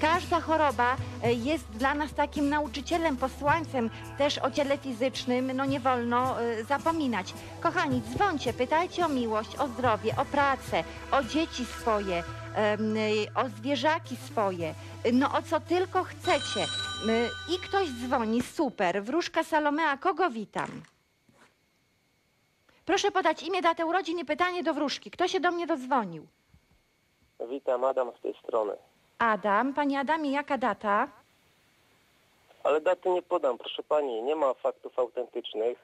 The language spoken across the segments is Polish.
Każda choroba e, jest dla nas takim nauczycielem, posłańcem też o ciele fizycznym, no nie wolno e, zapominać. Kochani, dzwońcie, pytajcie o miłość, o zdrowie, o pracę, o dzieci swoje, e, o zwierzaki swoje, no o co tylko chcecie. I ktoś dzwoni, super. Wróżka Salomea, kogo witam? Proszę podać imię, datę urodzin i pytanie do wróżki. Kto się do mnie dodzwonił? Witam, Adam z tej strony. Adam. Panie Adamie, jaka data? Ale daty nie podam, proszę pani, nie ma faktów autentycznych.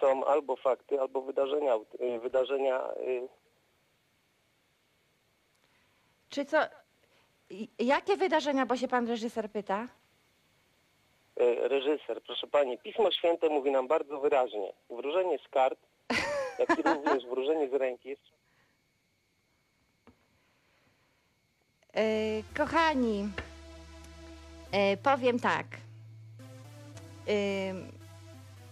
Są albo fakty, albo wydarzenia, y, wydarzenia y, Czy co? Jakie wydarzenia, bo się pan reżyser pyta? y, reżyser. Proszę pani, Pismo Święte mówi nam bardzo wyraźnie. Wróżenie z kart, jak i również wróżenie z ręki jest kochani, e, powiem tak. E,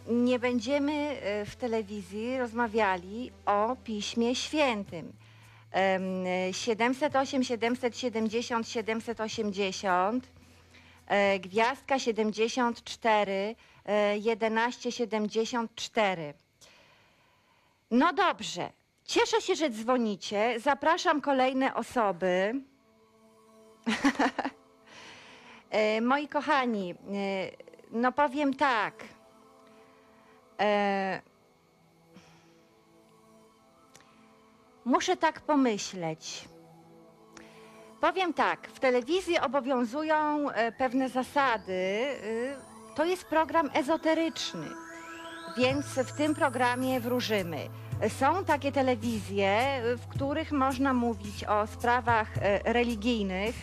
nie będziemy e, w telewizji rozmawiali o Piśmie Świętym. Em, e, 708, 770, 780, e, gwiazdka 74, e, 1174. No dobrze. Cieszę się, że dzwonicie. Zapraszam kolejne osoby. E, Moi kochani, e, no powiem tak. E, Muszę tak pomyśleć. Powiem tak, w telewizji obowiązują pewne zasady. e, To jest program ezoteryczny, więc w tym programie wróżymy. Są takie telewizje, w których można mówić o sprawach religijnych.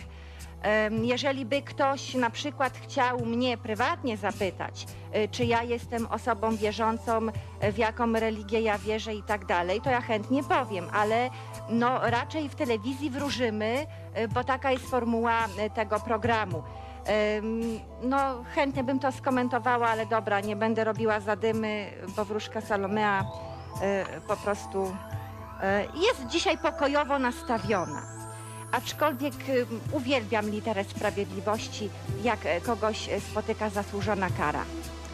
Jeżeli by ktoś na przykład chciał mnie prywatnie zapytać, e, czy ja jestem osobą wierzącą, e, w jaką religię ja wierzę i tak dalej, to ja chętnie powiem, ale no raczej w telewizji wróżymy, e, bo taka jest formuła tego programu. No chętnie bym to skomentowała, ale dobra, nie będę robiła zadymy, bo wróżka Salomea po prostu jest dzisiaj pokojowo nastawiona. Aczkolwiek uwielbiam literę sprawiedliwości, jak e, kogoś e, spotyka zasłużona kara.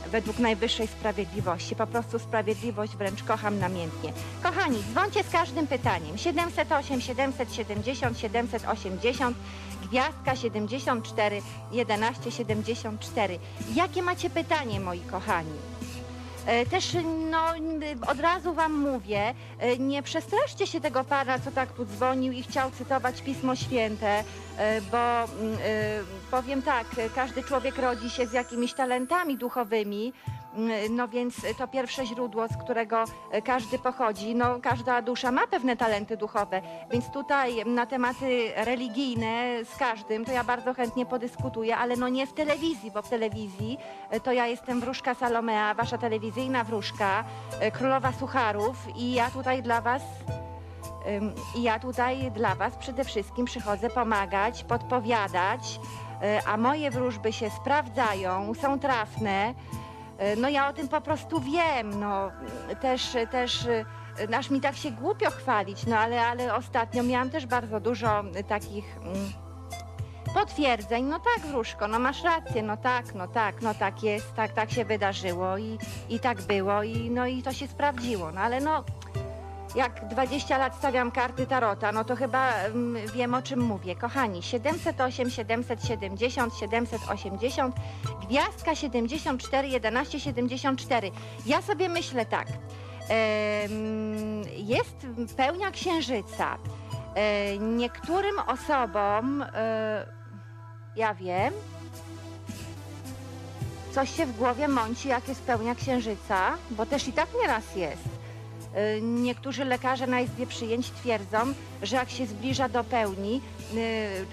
Według najwyższej sprawiedliwości. Po prostu sprawiedliwość wręcz kocham namiętnie. Kochani, dzwońcie z każdym pytaniem. 708, 770, 780, gwiazdka 74, 11, 74. Jakie macie pytanie, moi kochani? E, Też no, od razu wam mówię, e, nie przestraszcie się tego pana, co tak tu dzwonił i chciał cytować Pismo Święte, e, bo mm, powiem tak, każdy człowiek rodzi się z jakimiś talentami duchowymi, no więc to pierwsze źródło, z którego e, każdy pochodzi, no każda dusza ma pewne talenty duchowe, więc tutaj na tematy religijne z każdym to ja bardzo chętnie podyskutuję, ale no nie w telewizji, bo w telewizji e, to ja jestem wróżka Salomea, wasza telewizyjna wróżka, e, królowa sucharów i ja tutaj dla was i ja tutaj dla was przede wszystkim przychodzę pomagać, podpowiadać, a moje wróżby się sprawdzają, są trafne. E, No ja o tym po prostu wiem, no. Też, też e, aż mi tak się głupio chwalić, no ale, ale ostatnio miałam też bardzo dużo takich mm, potwierdzeń, no tak wróżko, no masz rację, no tak, no tak, no tak jest, tak, tak się wydarzyło i, i tak było i no i to się sprawdziło, no ale no jak 20 lat stawiam karty Tarota, no to chyba mm, wiem o czym mówię. Kochani, 708, 770, 780, gwiazdka 74, 11, 74. Ja sobie myślę tak, jest pełnia księżyca. E, Niektórym osobom, e, ja wiem, coś się w głowie mąci, jak jest pełnia księżyca, bo też i tak nieraz jest. Y, Niektórzy lekarze na izbie przyjęć twierdzą, że jak się zbliża do pełni,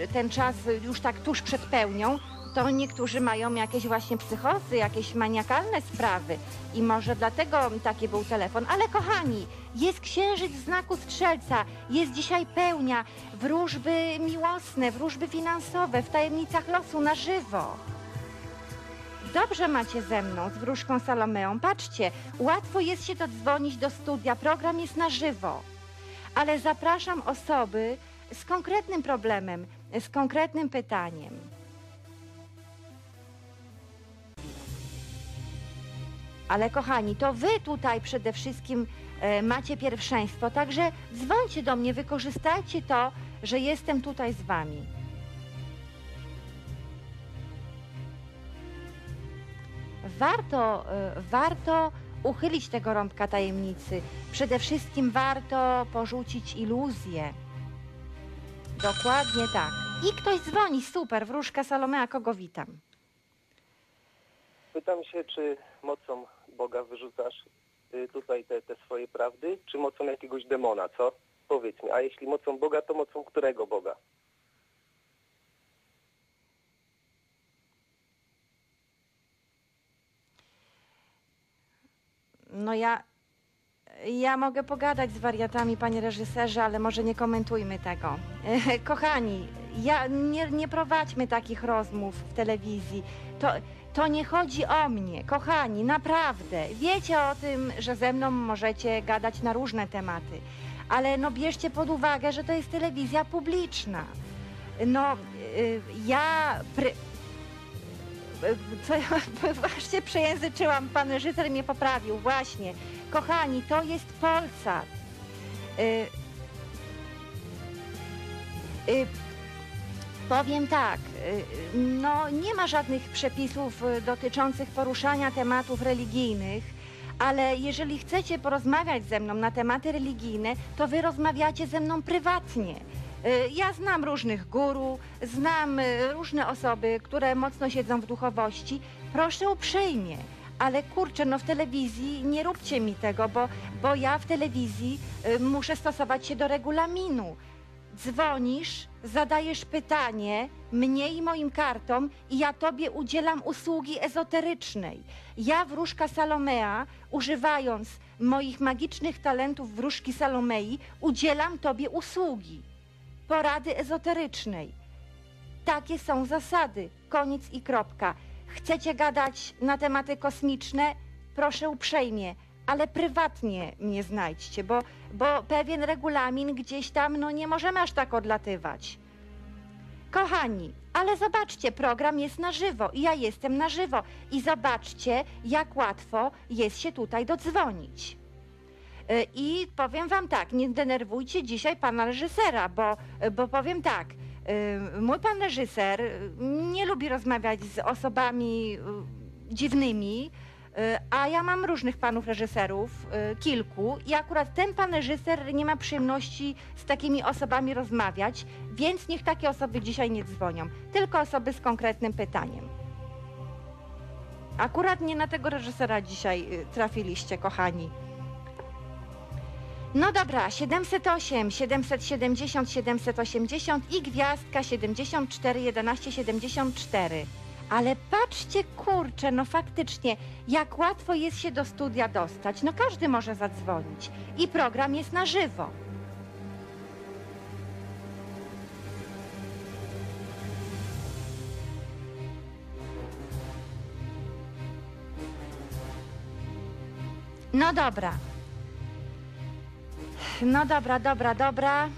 y, ten czas już tak tuż przed pełnią, to niektórzy mają jakieś właśnie psychozy, jakieś maniakalne sprawy i może dlatego taki był telefon. Ale kochani, jest księżyc w znaku strzelca, jest dzisiaj pełnia, wróżby miłosne, wróżby finansowe, w tajemnicach losu na żywo. Dobrze macie ze mną, z wróżką Salomeą. Patrzcie, łatwo jest się dodzwonić do studia, program jest na żywo. Ale zapraszam osoby z konkretnym problemem. z konkretnym pytaniem. Ale kochani, to wy tutaj przede wszystkim e, macie pierwszeństwo, także dzwońcie do mnie, wykorzystajcie to, że jestem tutaj z wami. Warto, e, warto uchylić tego rąbka tajemnicy. Przede wszystkim warto porzucić iluzję. Dokładnie tak. I ktoś dzwoni, super, wróżka Salomea, kogo witam? Pytam się, czy mocą Boga wyrzucasz y, tutaj te, te swoje prawdy, czy mocą jakiegoś demona, co? Powiedz mi, a jeśli mocą Boga, to mocą którego Boga? No ja, ja mogę pogadać z wariatami, panie reżyserze, ale może nie komentujmy tego. Kochani, ja, nie, nie prowadźmy takich rozmów w telewizji. To, to nie chodzi o mnie, kochani, naprawdę. Wiecie o tym, że ze mną możecie gadać na różne tematy, ale no bierzcie pod uwagę, że to jest telewizja publiczna. No, y, ja... Co ja właśnie przejęzyczyłam, pan reżyser mnie poprawił, właśnie. Kochani, to jest Polsat. Y, y, powiem tak, y, no nie ma żadnych przepisów dotyczących poruszania tematów religijnych, ale jeżeli chcecie porozmawiać ze mną na tematy religijne, to wy rozmawiacie ze mną prywatnie. Y, Ja znam różnych guru, znam y, różne osoby, które mocno siedzą w duchowości. Proszę uprzejmie, ale kurczę, no w telewizji nie róbcie mi tego, bo, bo ja w telewizji y, muszę stosować się do regulaminu. Dzwonisz, zadajesz pytanie mnie i moim kartom i ja tobie udzielam usługi ezoterycznej. Ja, wróżka Salomea, używając moich magicznych talentów wróżki Salomei, udzielam tobie usługi porady ezoterycznej. Takie są zasady. Koniec i kropka. Chcecie gadać na tematy kosmiczne? Proszę uprzejmie, ale prywatnie mnie znajdźcie, bo, bo pewien regulamin gdzieś tam, no nie możemy aż tak odlatywać. Kochani, ale zobaczcie, program jest na żywo i ja jestem na żywo. I zobaczcie, jak łatwo jest się tutaj dodzwonić. Y, I powiem wam tak, nie denerwujcie dzisiaj pana reżysera, bo, bo powiem tak, y, mój pan reżyser y, nie lubi rozmawiać z osobami dziwnymi, a ja mam różnych panów reżyserów, kilku, i akurat ten pan reżyser nie ma przyjemności z takimi osobami rozmawiać, więc niech takie osoby dzisiaj nie dzwonią, tylko osoby z konkretnym pytaniem. Akurat nie na tego reżysera dzisiaj trafiliście, kochani. No dobra, 708, 770, 780 i gwiazdka 74, 11, 74. Ale patrzcie, kurczę, no faktycznie, jak łatwo jest się do studia dostać. No każdy może zadzwonić. I program jest na żywo. No dobra. No dobra, dobra, dobra.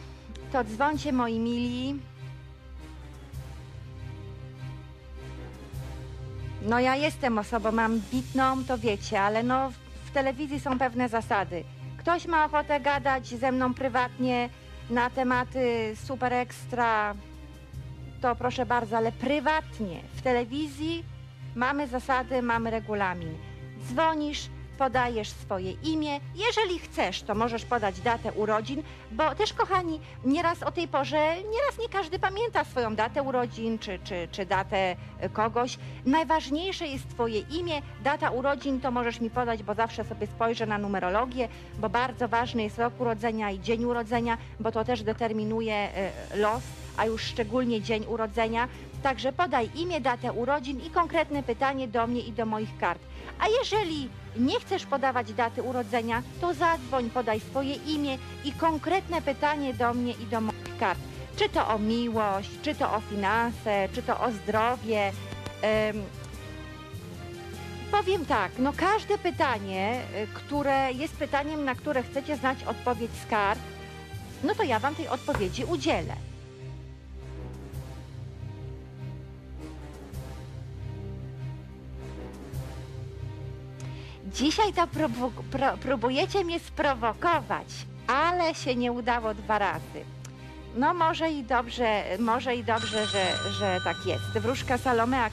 To dzwońcie moi mili. No ja jestem osobą ambitną, to wiecie, ale no w, telewizji są pewne zasady. Ktoś ma ochotę gadać ze mną prywatnie na tematy super ekstra, to proszę bardzo, ale prywatnie. W telewizji mamy zasady, mamy regulamin. Dzwonisz, podajesz swoje imię. Jeżeli chcesz, to możesz podać datę urodzin, bo też, kochani, nieraz o tej porze, nieraz nie każdy pamięta swoją datę urodzin czy, czy, czy datę y, kogoś. Najważniejsze jest Twoje imię, data urodzin to możesz mi podać, bo zawsze sobie spojrzę na numerologię, bo bardzo ważny jest rok urodzenia i dzień urodzenia, bo to też determinuje y, los, a już szczególnie dzień urodzenia. Także podaj imię, datę urodzin i konkretne pytanie do mnie i do moich kart. A jeżeli nie chcesz podawać daty urodzenia, to zadzwoń, podaj swoje imię i konkretne pytanie do mnie i do moich kart. Czy to o miłość, czy to o finanse, czy to o zdrowie. Em, powiem tak, no każde pytanie, y, które jest pytaniem, na które chcecie znać odpowiedź z kart, no to ja wam tej odpowiedzi udzielę. Dzisiaj to pro, próbujecie mnie sprowokować, ale się nie udało dwa razy. No może i dobrze, może i dobrze, że, że tak jest. Wróżka Salomea